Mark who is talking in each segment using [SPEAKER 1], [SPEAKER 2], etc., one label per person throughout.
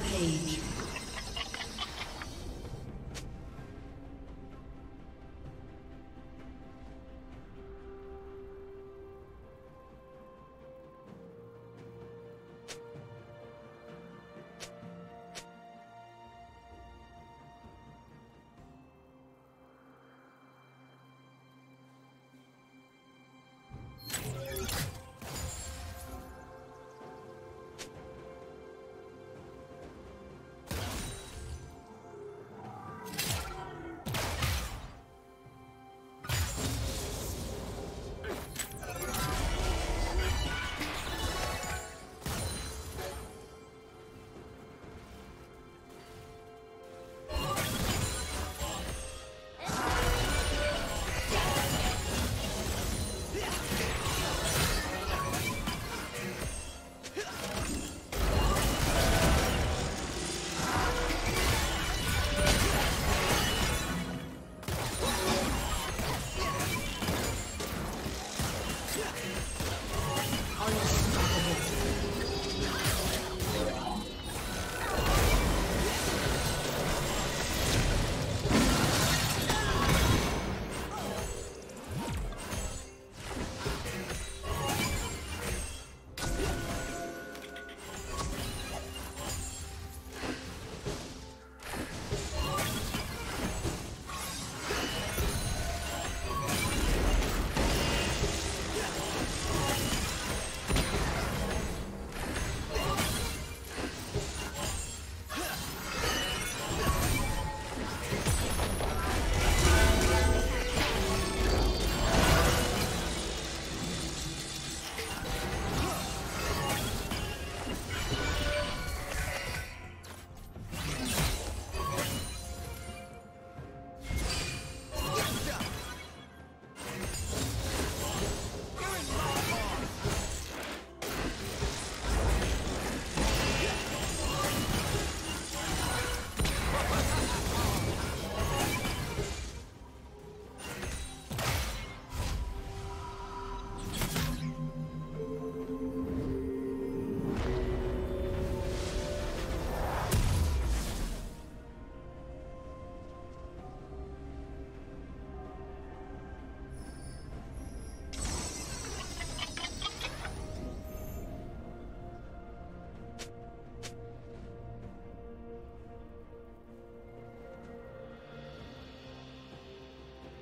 [SPEAKER 1] Rampage.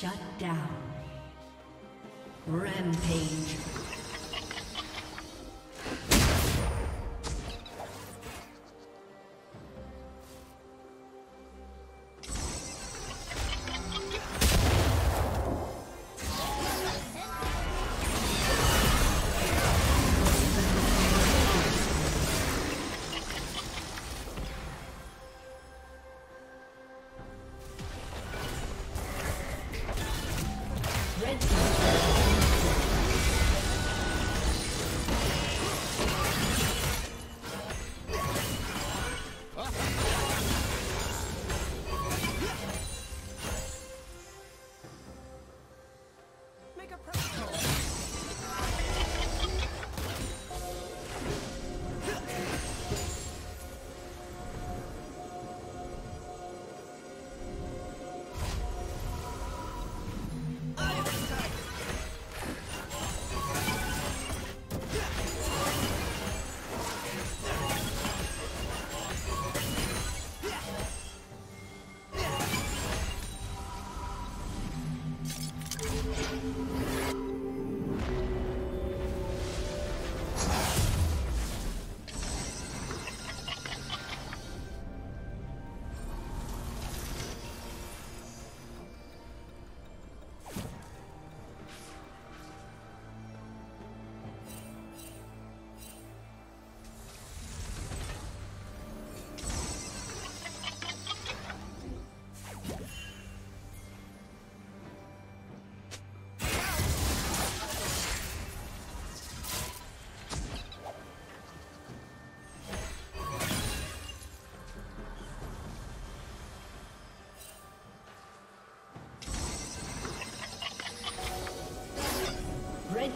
[SPEAKER 1] Shut down. Rampage.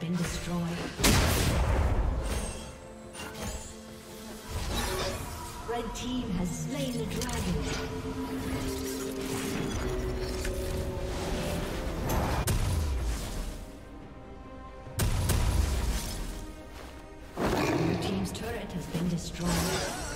[SPEAKER 1] Been destroyed. Red Team has slain the dragon. Blue Team's turret has been destroyed.